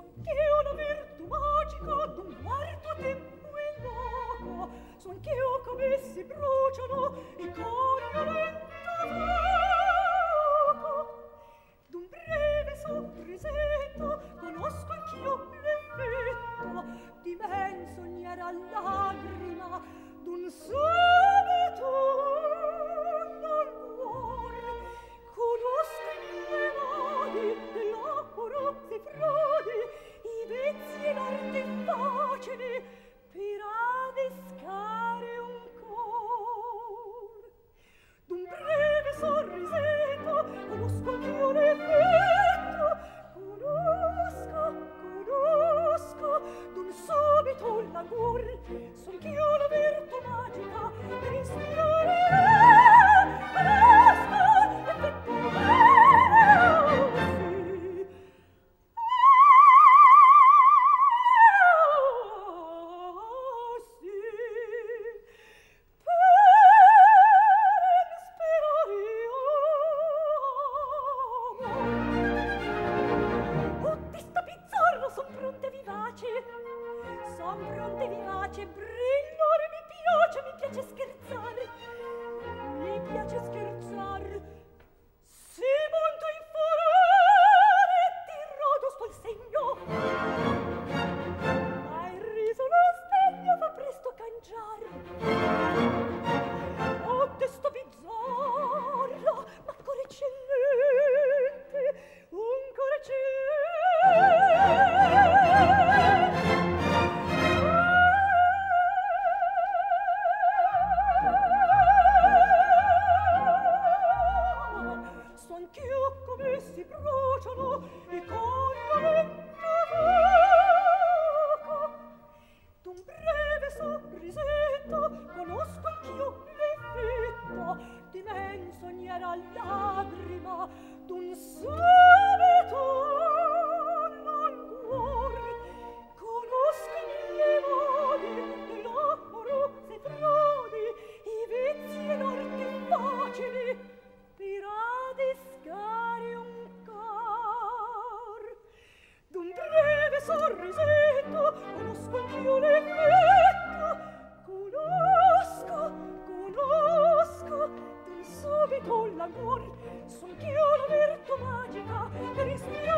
sunt eu la virtù magica d'un quarto tempo e loco. Sunt come si bruciano i cori violento fuoco. D'un breve sorrisetto conosco anch'io l'effetto. Di men sognare a lagrima d'un sole agur sunt io bronte vivace, brillore, mi piace, mi piace scherzare. Mi piace scherzare. Se monto in furore, ti rodo sto il segno. Ma il riso lo stegno fa presto cangiare. subito l'amor son ch'io la virtù magica per ispirare